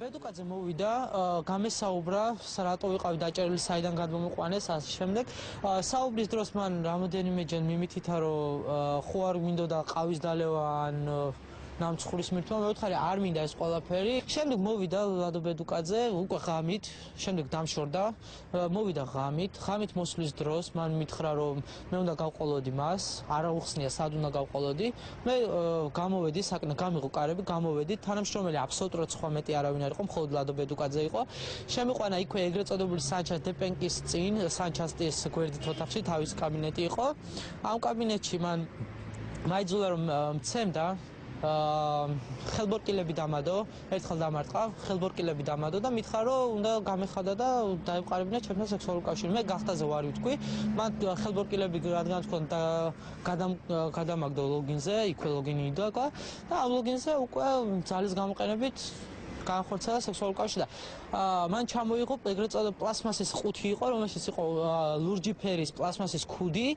ბედუკაძე მოვიდა, გამესაუბრა, რატო ვიყავი დაჭერილი, საიდან გადმომიყვანეს, ასე შემდეგ. საუბრის დროს მან რამოდენიმეჯერ მიმითითა, რომ ხო არ მინდოდა ყავის დალევა ან ნამცხვრის მირთვა მეუთხარი არ მინდა ეს ყველაფერი. შემდეგ მოვიდა ლადო ბედუკაძე, უკვე ღამით, შემდეგ დამშორდა, მოვიდა ღამით, ღამით მოსვლის დროს მან მითხრა რომ მე უნდა გავყოლოდი მას, არ აუხსნია სად უნდა გავყოლოდი. მე გამოვედი, საკნე გამიღო კარები, გამოვედი, თანამშრომელი აბსოლუტურად სხვა მეტი არავინ არ იყო, მხოლოდ ლადო ბედუკაძე იყო. შემიყვანა იქვე ეგრეთ წოდებული სანჩას დეპენკის წინ, სანჩასტის გვერდით ოთახში თავის კაბინეტი იყო. ამ კაბინეტში მან მაიძულა რომ მცემდა ხელბორკილები დამადო, ერთხელ დამარტყა, ხელბორკილები დამადო და მითხა რომ უნდა გამეხადა და დაიყარებინა ჩემთან სექსუალური კავშირი. მე გახტაზე ვარ ვთქვი. მან ხელბორკილები რადგან თქვენ და გადამაგდო ლოგინზე, იქვე ლოგინი იდა და ამ ლოგინზე უკვე ძალის გამოყენებით განხორციელა სექსუალური კავშირი და მან ჩამოიღო ეგრეთ წოდებული პლასმასის ყუთი იყო, რომელშიც იყო ლურჯი ფერის პლასმასის ქუდი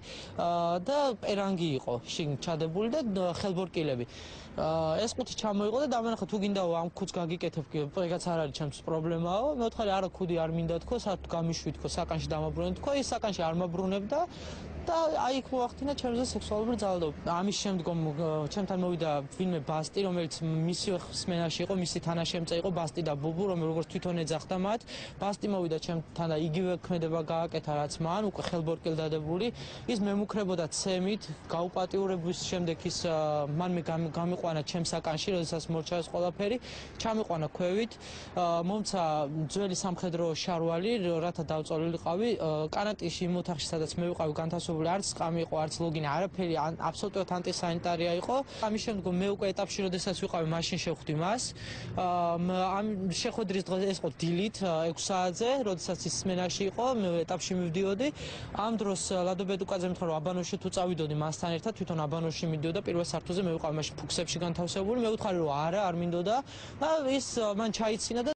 და პერანგი იყო შინ ჩადებული და ხელბორკილები. ეს ყუთი ჩამოიღო და დამანახა თუ გინდა ამ ქუდს გაგიკეთებ ეგაც არ არის ჩემს პრობლემაო. მე ვთხარი არა ქუდი არ მინდა თქო, საერთოდ გამიშვი თქო, საკანში დამაბრუნე თქო, ის საკანში არ მაბრუნებდა და აი იქ მოახდინა ჩემზე სექსუალური ძალადობა. ამის შემდგომ ჩემთან მოვიდა ვინმე ბასტი, რომელიც მისი სმენაში იყო, მისი თანაშემწე იყო ბასტი და ბუბუ, რომელიც როგორც თვითონ ეძახდა მათ. ბასტი მოვიდა ჩემთან და იგივე ქმედება გააკეთა რაც მან, უკვე ხელბორკილ დადებული. ის მემუქრებოდა ცემით, გაუპატიურების შემდეგ ის მან მე გამიყვანა ჩემს საკანში, როდესაც მორჩა ეს ყველაფერი, ჩამიყვანა ქვევით, მომცა ძველი სამხედრო შარვალი, რათა დავწოლილიყავი, კანატიში იმ ოთახში, სადაც მე ვიყავი განთავსებული გასული არც სკამი იყო, არც ლოგინი, არაფერი, აბსოლუტურად ანტისანიტარია იყო. ამის შემდგომ მე უკვე ეტაპში, როდესაც ვიყავი, მაშინ შევხვდი მას. ამ შეხვედრის დღე ეს იყო დილით 6 საათზე, როდესაც ის სმენაში იყო, მე ეტაპში მივდიოდი. ამ დროს ლადო ბედუკაძე მითხრა, რომ აბანოში თუ წავიდოდი მასთან ერთად, თვითონ აბანოში მიდიოდა პირველ საფრთხეზე, მე ვიყავი მაშინ ფუქსებში განთავსებული. მე ვუთხარი, რომ არა, არ მინდოდა. და ის მან ჩაიცინა და